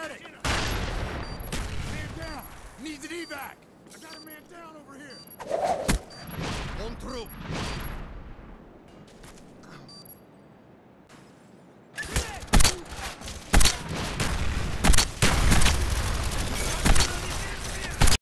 medic! Man down! Needs an evac! I got a man down over here! On through!